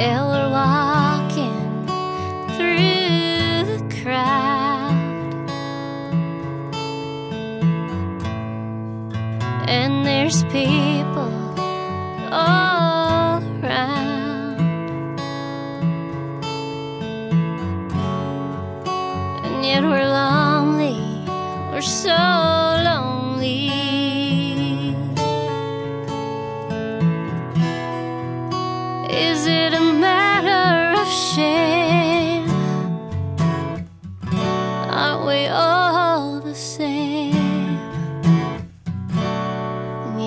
We're walking through the crowd, and there's people.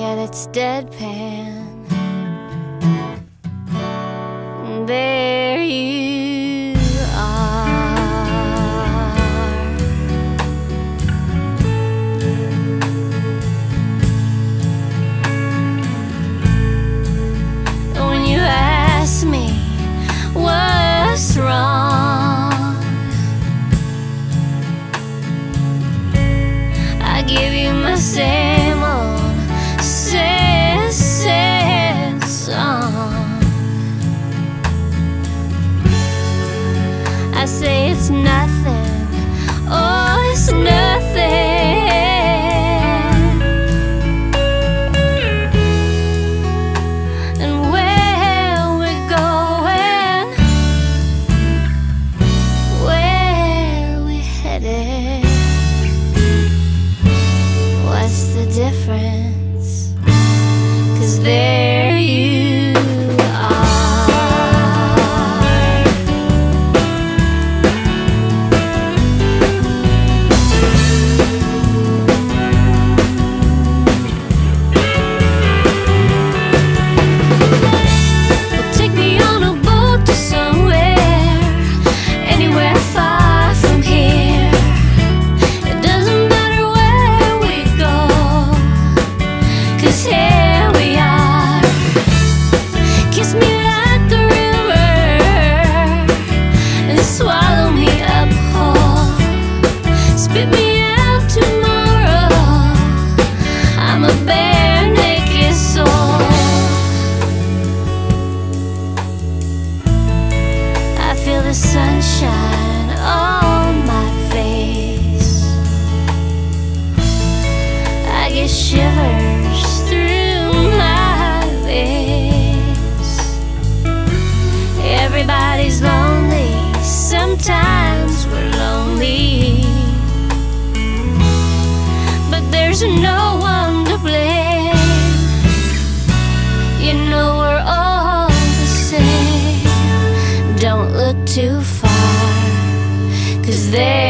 yet it's deadpan. They it's nothing. Oh, it's nothing. And where we going, where we headed? What's the difference? Cause there the sunshine. too far. Cause there